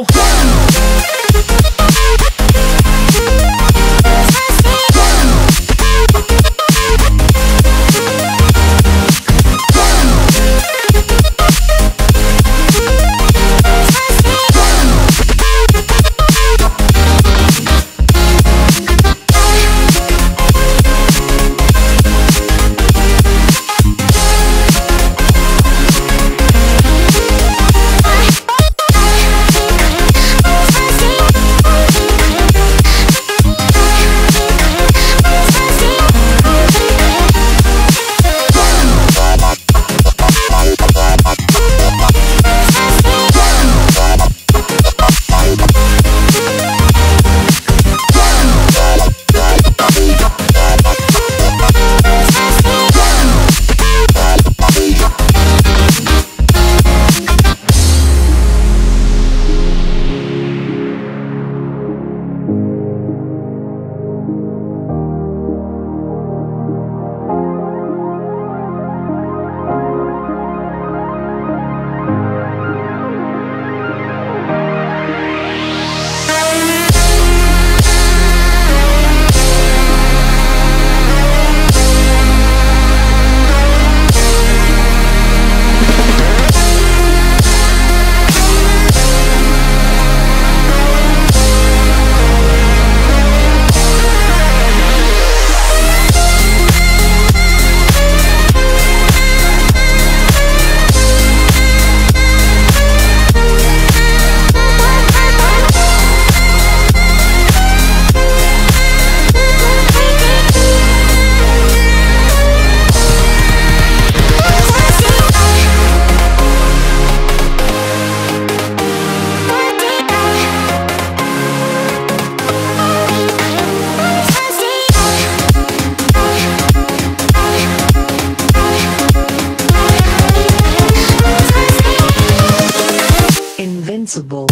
go. Possible.